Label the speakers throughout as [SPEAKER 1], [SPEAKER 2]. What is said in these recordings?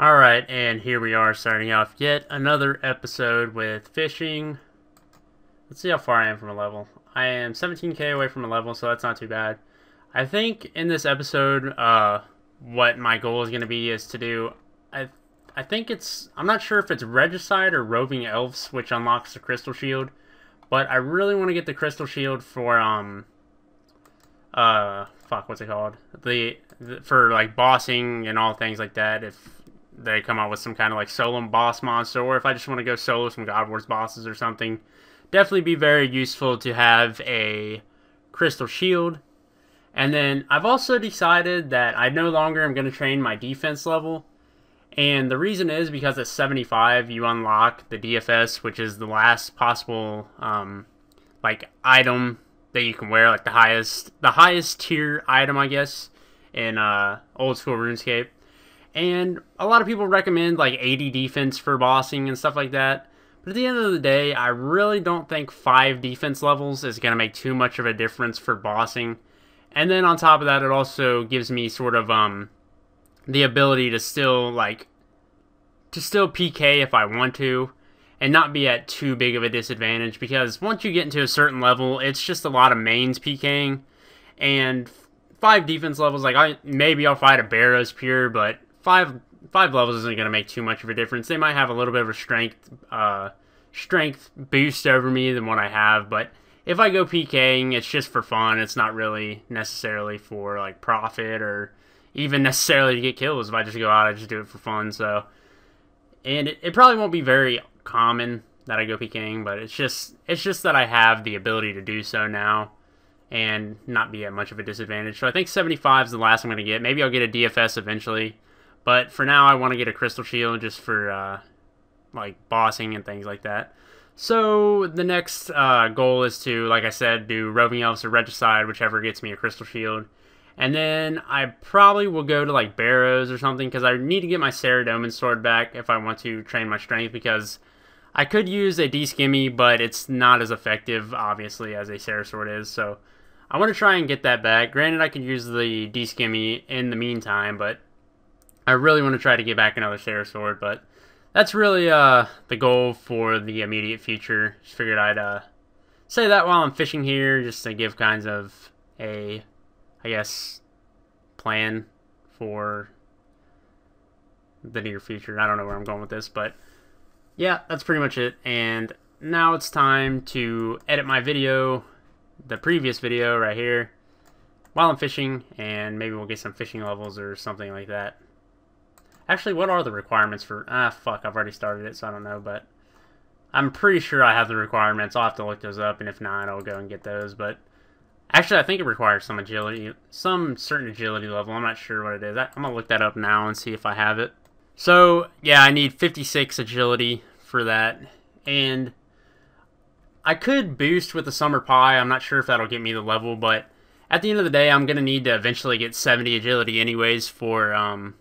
[SPEAKER 1] Alright, and here we are starting off yet another episode with fishing. Let's see how far I am from a level. I am 17k away from a level, so that's not too bad. I think in this episode, uh, what my goal is going to be is to do... I, I think it's... I'm not sure if it's Regicide or Roving Elves, which unlocks the Crystal Shield. But I really want to get the Crystal Shield for, um... Uh, fuck, what's it called? The, the for, like, bossing and all things like that. If they come out with some kind of like solo boss monster, or if I just want to go solo some God Wars bosses or something, definitely be very useful to have a crystal shield. And then I've also decided that I no longer am going to train my defense level. And the reason is because at 75 you unlock the DFS, which is the last possible um, like item that you can wear, like the highest the highest tier item, I guess, in uh, old school RuneScape. And a lot of people recommend like 80 defense for bossing and stuff like that. But at the end of the day, I really don't think 5 defense levels is going to make too much of a difference for bossing. And then on top of that, it also gives me sort of um the ability to still like to still PK if I want to and not be at too big of a disadvantage because once you get into a certain level, it's just a lot of mains PKing and five defense levels like I maybe I'll fight a Barrows pure, but five five levels isn't going to make too much of a difference. They might have a little bit of a strength uh, strength boost over me than what I have, but if I go PKing, it's just for fun. It's not really necessarily for like profit or even necessarily to get kills. If I just go out, I just do it for fun. So, and it, it probably won't be very common that I go PKing, but it's just it's just that I have the ability to do so now and not be at much of a disadvantage. So I think 75 is the last I'm going to get. Maybe I'll get a DFS eventually. But for now, I want to get a Crystal Shield just for, uh, like, bossing and things like that. So the next uh, goal is to, like I said, do Roving Elves or Regicide, whichever gets me a Crystal Shield. And then I probably will go to, like, Barrows or something, because I need to get my Saradomin sword back if I want to train my strength, because I could use a D-Skimmy, but it's not as effective, obviously, as a Sarah sword is, so... I want to try and get that back. Granted, I could use the D-Skimmy in the meantime, but I really want to try to get back another Sarah Sword, but that's really uh, the goal for the immediate future. Just figured I'd uh, say that while I'm fishing here, just to give kinds of a, I guess, plan for the near future. I don't know where I'm going with this, but yeah, that's pretty much it. And now it's time to edit my video, the previous video right here, while I'm fishing, and maybe we'll get some fishing levels or something like that. Actually, what are the requirements for... Ah, fuck, I've already started it, so I don't know, but... I'm pretty sure I have the requirements. I'll have to look those up, and if not, I'll go and get those, but... Actually, I think it requires some agility, some certain agility level. I'm not sure what it is. I'm going to look that up now and see if I have it. So, yeah, I need 56 agility for that, and... I could boost with the Summer Pie. I'm not sure if that'll get me the level, but at the end of the day, I'm going to need to eventually get 70 agility anyways for um,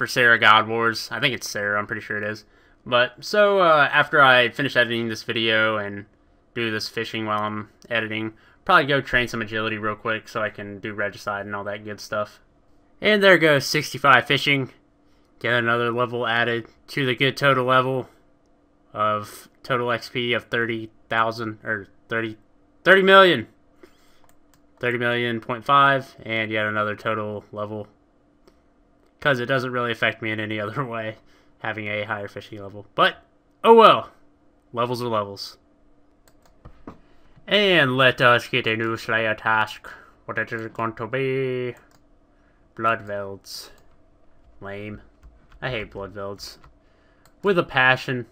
[SPEAKER 1] for Sarah God Wars. I think it's Sarah, I'm pretty sure it is. But, so, uh, after I finish editing this video and do this fishing while I'm editing, probably go train some agility real quick so I can do regicide and all that good stuff. And there goes 65 fishing. Get another level added to the good total level of total XP of 30,000, or 30, 30 million. 30 million point five, and yet another total level because it doesn't really affect me in any other way having a higher fishing level. But, oh well. Levels are levels. And let us get a new Slayer task. What it is going to be... Bloodvelds. Lame. I hate Bloodvelds. With a passion.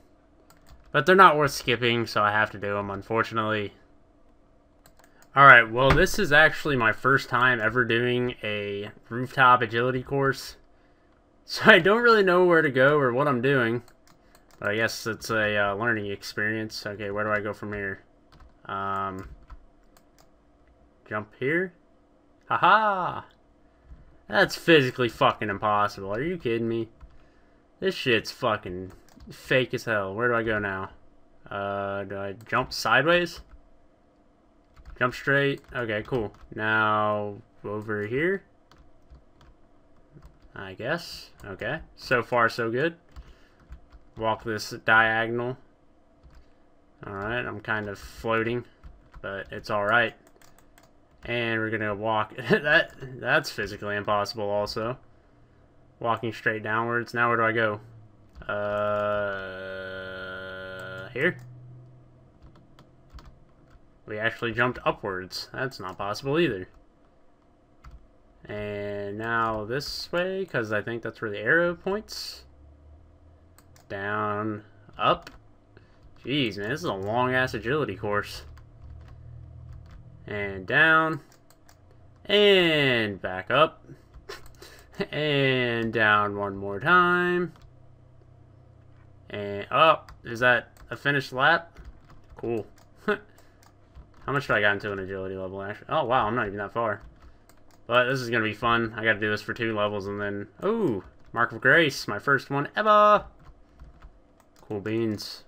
[SPEAKER 1] But they're not worth skipping, so I have to do them, unfortunately. Alright, well this is actually my first time ever doing a rooftop agility course. So I don't really know where to go or what I'm doing. But I guess it's a uh, learning experience. Okay, where do I go from here? Um, jump here? Haha! -ha! That's physically fucking impossible. Are you kidding me? This shit's fucking fake as hell. Where do I go now? Uh, do I jump sideways? Jump straight? Okay, cool. Now, over here? I guess. Okay. So far, so good. Walk this diagonal. Alright, I'm kind of floating, but it's alright. And we're gonna walk... that That's physically impossible also. Walking straight downwards. Now where do I go? Uh, here? We actually jumped upwards. That's not possible either. And now this way, because I think that's where the arrow points. Down, up. Jeez, man, this is a long-ass agility course. And down. And back up. and down one more time. And up. Oh, is that a finished lap? Cool. How much do I got into an agility level, actually? Oh, wow, I'm not even that far. But this is going to be fun. I got to do this for two levels and then... Ooh, Mark of Grace, my first one ever! Cool beans.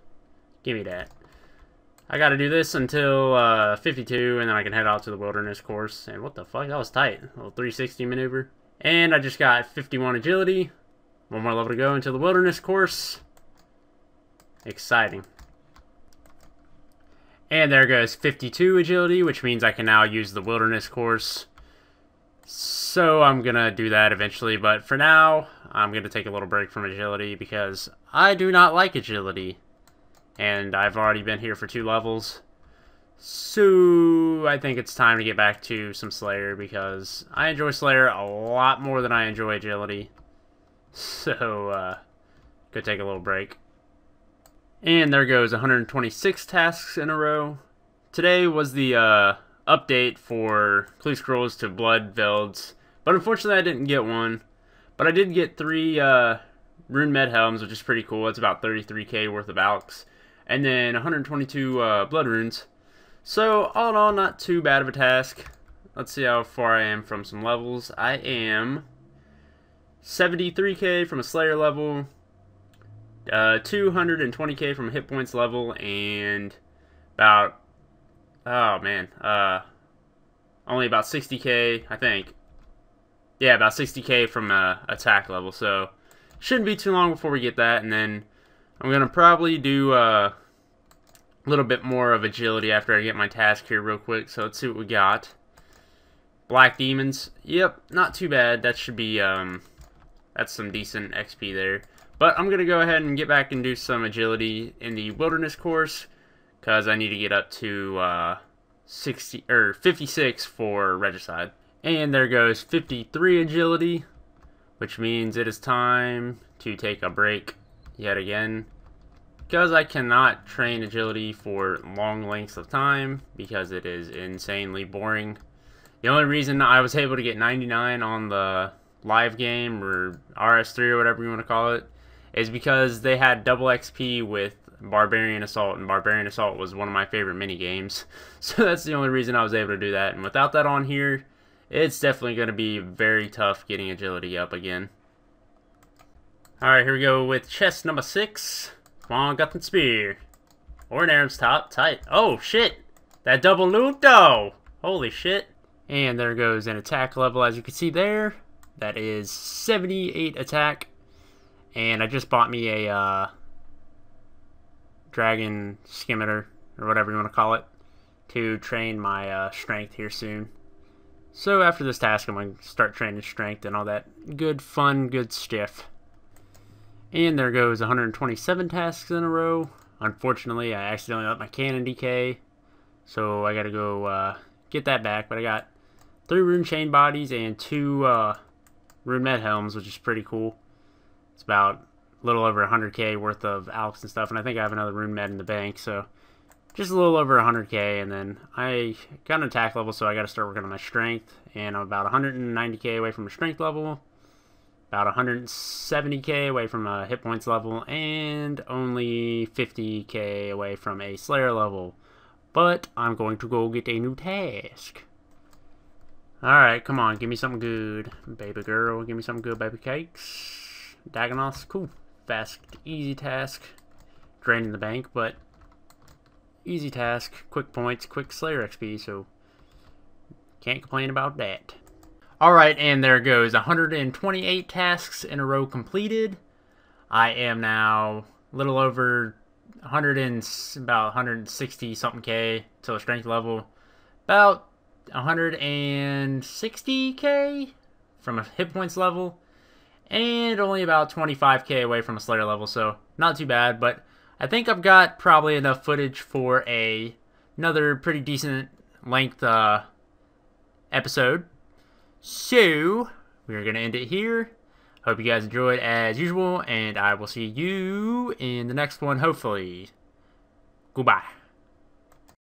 [SPEAKER 1] Give me that. I got to do this until uh, 52, and then I can head out to the wilderness course. And what the fuck? That was tight. A little 360 maneuver. And I just got 51 agility. One more level to go until the wilderness course. Exciting. And there goes 52 agility, which means I can now use the wilderness course. So I'm going to do that eventually, but for now, I'm going to take a little break from agility because I do not like agility. And I've already been here for two levels. So I think it's time to get back to some Slayer because I enjoy Slayer a lot more than I enjoy agility. So, uh, could take a little break. And there goes 126 tasks in a row. Today was the uh, update for Clue Scrolls to Bloodvelds, but unfortunately I didn't get one. But I did get three uh, Rune Med Helms, which is pretty cool. It's about 33k worth of alchs. And then 122 uh, Blood Runes. So, all in all, not too bad of a task. Let's see how far I am from some levels. I am 73k from a Slayer level, uh, 220k from hit points level and about oh man. Uh only about 60k I think. Yeah about 60k from uh, attack level so shouldn't be too long before we get that and then I'm gonna probably do uh, a little bit more of agility after I get my task here real quick so let's see what we got. Black Demons. Yep not too bad. That should be um that's some decent XP there. But I'm going to go ahead and get back and do some agility in the wilderness course because I need to get up to uh, 60 or 56 for regicide. And there goes 53 agility, which means it is time to take a break yet again because I cannot train agility for long lengths of time because it is insanely boring. The only reason I was able to get 99 on the live game or RS3 or whatever you want to call it is because they had double XP with Barbarian Assault, and Barbarian Assault was one of my favorite mini games. So that's the only reason I was able to do that. And without that on here, it's definitely going to be very tough getting agility up again. Alright, here we go with chest number six. Come on, Guthan Spear. Or an Ahrim's top. Tight. Oh, shit. That double loop, though. Holy shit. And there goes an attack level, as you can see there. That is 78 attack. And I just bought me a uh, dragon scimitar, or whatever you want to call it, to train my uh, strength here soon. So after this task, I'm going to start training strength and all that good, fun, good stuff. And there goes 127 tasks in a row. Unfortunately, I accidentally let my cannon decay, so I got to go uh, get that back. But I got three rune chain bodies and two uh, rune med helms, which is pretty cool. It's about little over 100k worth of alchs and stuff, and I think I have another rune med in the bank, so just a little over 100k, and then I got an attack level, so I got to start working on my strength, and I'm about 190k away from a strength level, about 170k away from a hit points level, and only 50k away from a Slayer level. But I'm going to go get a new task. Alright, come on, give me something good. Baby girl, give me some good baby cakes. Dagannoths, cool. Fast, easy task. Draining the bank, but easy task. Quick points, quick Slayer XP, so can't complain about that. Alright, and there goes 128 tasks in a row completed. I am now a little over 100 and about 160 something K to a strength level. About 160k from a hit points level and only about 25k away from a slayer level so not too bad but i think i've got probably enough footage for a another pretty decent length uh, episode. So we're gonna end it here. Hope you guys enjoyed as usual and i will see you in the next one hopefully. Goodbye